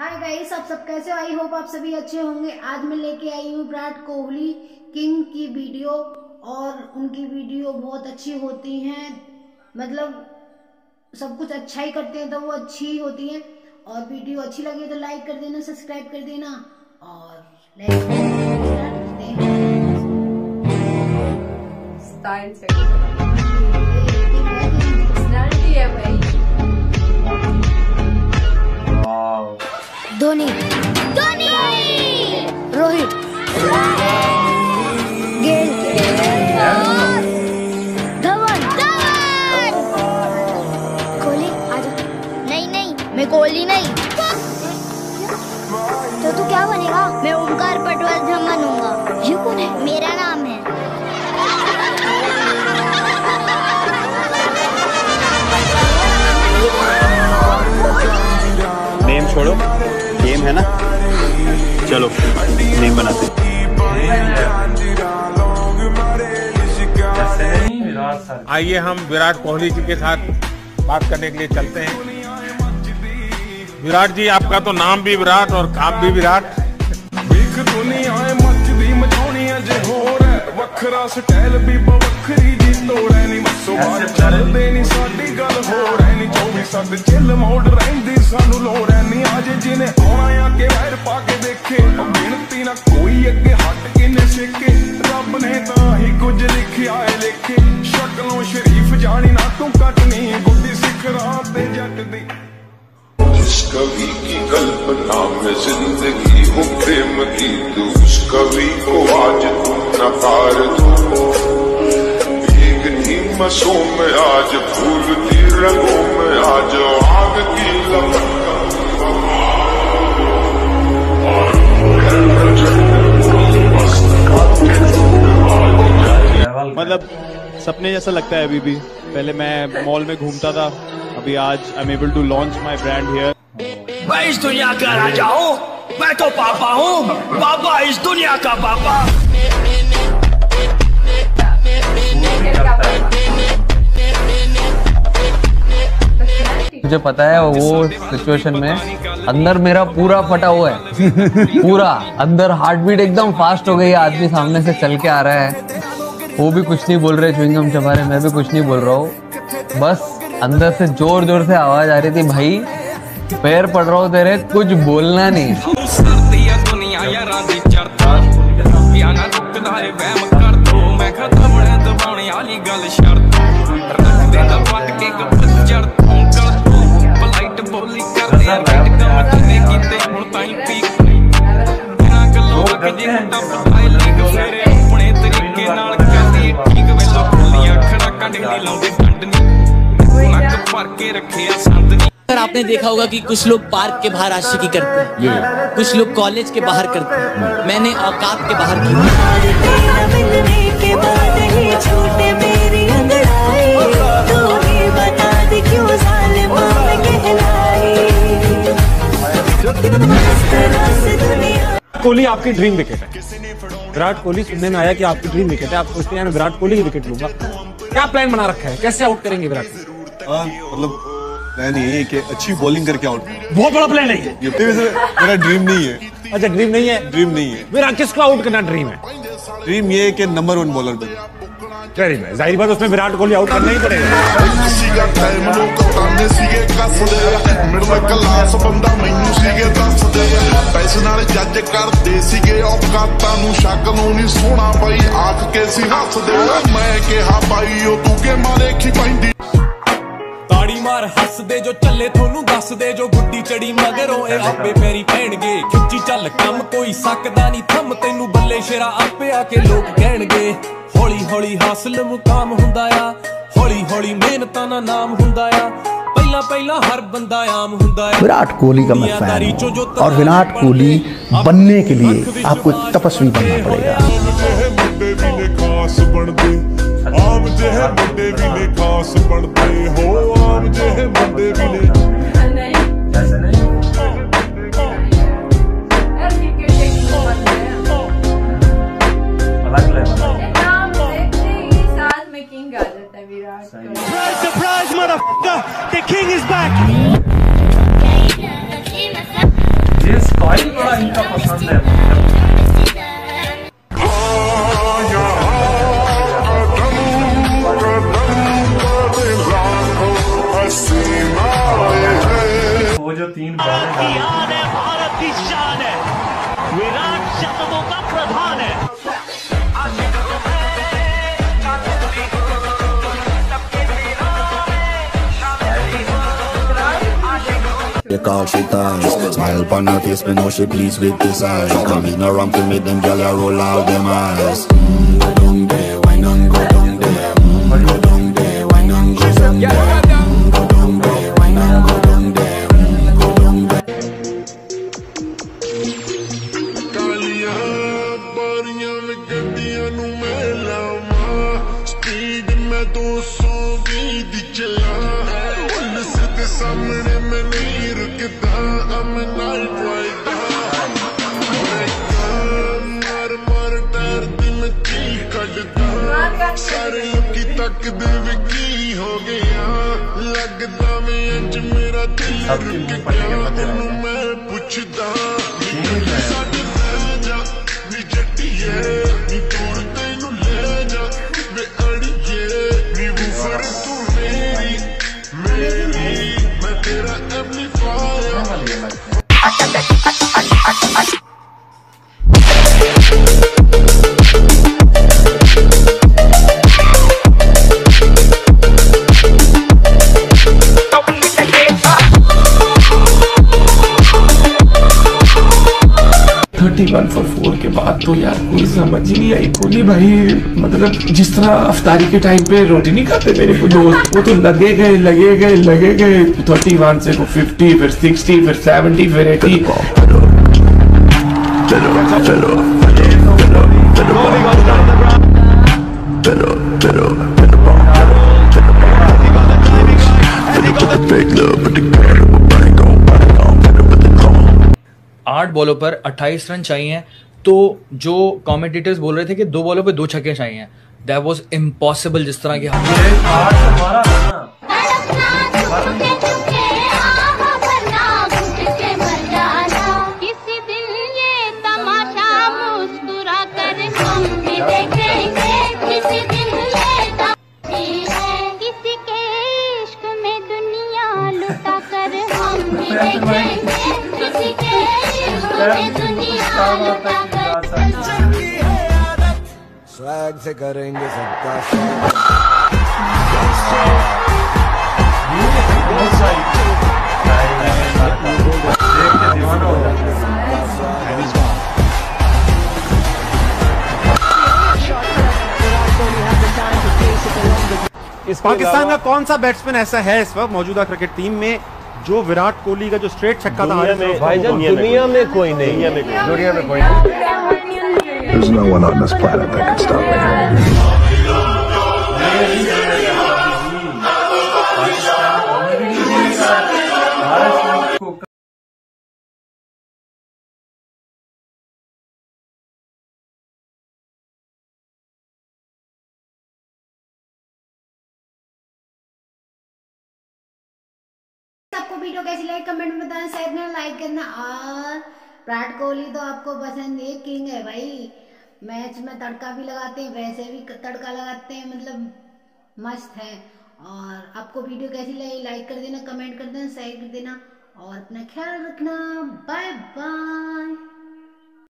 Hi guys आप सब कैसे हो? आई होप आप सभी अच्छे होंगे। आज मैं लेके आई हूँ विराट कोहली किंग की वीडियो और उनकी वीडियो बहुत अच्छी होती हैं। मतलब सब कुछ अच्छा ही करते हैं तो वो अच्छी ही होती हैं। और वीडियो अच्छी लगी तो लाइक कर देना सब्सक्राइब कर देना और हैं। स्टाइल से है भाई। धोनी। धोनी! रोहित। चलो, नहीं बनाते। आइए हम विराट कोहली जी के साथ बात करने के लिए चलते हैं। विराट जी, आपका तो नाम भी विराट और काम भी विराट। वखरा स्टाइल भी बवखरी जी तोड़े ਕੋਈ ਅੱਗੇ ਹਟ ਕੇ ਰੱਬ ਨੇ ਤਾਂ ਹੀ ਕੁਝ ਲਿਖਿਆ ਸ਼ਕਲੋਂ ਸ਼ਰੀਫ ਜਾਣੀ ਨਾ, ਤੂੰ ਕੱਟਨੀ ਗੁੱਡੀ ਸਿੱਖ ਰਾਹ ਤੇ ਜੱਟ ਕਵੀ ਕੀ ਕਲਪਨਾ ਮੈਂ ਜ਼ਿੰਦਗੀ मसों में आज फूलती रंगों में आज आग की लपट मतलब सपने जैसा लगता है अभी भी पहले मैं मॉल में घूमता था अभी आज I am able to launch my brand here मैं इस दुनिया का राजा हूँ मैं तो पापा हूँ पापा इस दुनिया का पापा मुझे पता है वो सिचुएशन में अंदर मेरा पूरा फटा हुआ है। पूरा। अंदर हार्ट बीट एकदम फास्ट हो गई है, आदमी सामने से चल के आ रहा है। वो भी कुछ नहीं बोल रहे च्युइंगम चबा रहे मैं भी कुछ नहीं बोल रहा हूँ। बस अंदर से ज़ोर ज़ोर से आवाज़ आ रही थी, भाई, पैर पड़ रहा हूँ तेरे, कुछ बोलना नहीं। ਬੋਲੀ ਕਰਦੇ ਆ ਰਾਈਟ ਕੰਮ ਕਿਨੇ ਕੀਤੇ ਹੁਣ ਤਾਈਂ ਪੀਕ ਬਿਨਾਂ ਗੱਲੋਂ ਲੱਗ ਜੇ ਟੱਪ ਆਈ ਲੀਗ ਫੇਰੇ ਆਪਣੇ ਤਰੀਕੇ ਨਾਲ ਕਰਦੀ ਠੀਕ ਵੇਲੋ ਖੁੱਲੀਆਂ ਖੜਾਕਾਂ ਡੇਲੀ ਲਾਉਂਦੇ ਡੰਡ ਨਹੀਂ ਨੱਕ ਭਰ ਕੇ ਰੱਖਿਆ ਸੰਦ ਨੀ सर आपने देखा होगा कि कुछ लोग पार्क के बाहर आशिकी करते हैं कुछ लोग कॉलेज के बाहर करते हैं मैंने औकात के बाहर की कोहली आपकी ड्रीम विकेट है। विराट कोहली सुनने में आया कि आपकी ड्रीम विकेट है। आप सोचते हैं विराट कोहली की विकेट लूँगा। क्या प्लान बना रखा है? कैसे आउट करेंगे विराट? को? हाँ, मतलब प्लान ये है कि अच्छी बॉलिंग करके आउट बहुत बड़ा प्लान है ये। ये मेरा ड्रीम नहीं है। अच्छा ड्रीम नहीं है? ड्रीम नहीं है। मेरा किसको आउट करना ड्रीम है? ड्रीम ये है कि नंबर वन बॉलर बने। कह मैं। ज़ाहिर बात, उसमें विराट कोहली आउट करना ही पड़ेगा। मैं तू के मारे खी ਤਾੜੀ ਮਾਰ ਹੱਸਦੇ ਜੋ ਚੱਲੇ ਤੁਹਾਨੂੰ ਦੱਸਦੇ ਜੋ ਗੁੱਡੀ ਚੜੀ ਮਗਰੋਂ ਇਹ ਆਪੇ ਪੈਰੀ ਪੈਣਗੇ ਖਿੱਚੀ ਚੱਲ ਕੰਮ ਕੋਈ ਸਕਦਾ ਨਹੀਂ ਥੰਮ ਤੈਨੂੰ ਬੱਲੇ ਸ਼ੇਰਾ ਆਪੇ ਆ ਕੇ ਲੋਕ ਕਹਿਣਗੇ ਹੌਲੀ ਹੌਲੀ ਹਾਸਲ ਮੁਕਾਮ ਹੁੰਦਾ ਆ ਹੌਲੀ ਹੌਲੀ ਮਿਹਨਤਾਂ ਦਾ ਨਾਮ ਹੁੰਦਾ ਆ ਪਹਿਲਾਂ ਪਹਿਲਾਂ ਹਰ ਬੰਦਾ ਆਮ ਹੁੰਦਾ ਆ विराट कोहली का मैं फैन दुनियादारी चो जो हूँ और विराट कोहली बनने के लिए आपको एक तपस्वी बनना पड़ेगा ਆਮ ਜਿਹੇ ਮੁੰਡੇ ਵੀ ਨੇ ਖਾਸ ਬਣਦੇ ਆਮ to him. Take all she ties Smile upon her face, me know she pleased with this eyes. Come in around to me, them gyal a roll out them eyes. Mm, Go down there, why none go down there mm, Go down there, why none go down there mm, Go down there, Speed ਮੇਰਾ ਦਿਲ ਰੁਕ ਗਿਆ ਉਹਨੂੰ ਮੈਂ ਪੁੱਛਦਾ ਸਾਡੇ ਲੈ ਜਾ ਨੀ ਜੱਟੀਏ ਨੀ ਦੂਰ ਤੈਨੂੰ ਲੈ ਜਾ ਵੇ ਅੜੀਏ ਨੀ ਵੂਫਰ ਤੂੰ ਮੇਰੀ ਮੇਰੀ ਮੈਂ ਤੇਰਾ के बाद तो यार कोई समझ ही नहीं आई कोहली भाई मतलब जिस तरह अफ्तारी के टाइम पे रोटी नहीं खाते मेरे दोस्त, वो तो लगे गए लगे गए लगे गए। थर्टी वन से को फिफ्टी फिर सिक्सटी फिर सेवेंटी फिर एटी आठ बॉलों पर 28 रन चाहिए तो जो कमेंटेटर्स बोल रहे थे कि दो बॉलों पे दो छक्के चाहिए दैट वाज इम्पॉसिबल जिस तरह की किसी दिन स्वैग से करेंगे सबका पाकिस्तान का कौन सा बैट्समैन ऐसा है इस वक्त मौजूदा क्रिकेट टीम में? जो विराट कोहली का जो स्ट्रेट छक्का था दुनिया में- भाईजान, दुनिया में कोई नहीं। दुनिया में कोई- नहीं में कोई There's no one on this planet that can stop me. Video कैसी लगी कमेंट में बताना शायद करना लाइक करना और विराट कोहली तो आपको पसंद है, किंग है भाई। मैच में तड़का भी लगाते हैं, वैसे भी तड़का लगाते हैं मतलब मस्त है। और आपको वीडियो कैसी लगी, लाइक कर देना, कमेंट कर देना शेयर कर देना और अपना ख्याल रखना। Bye bye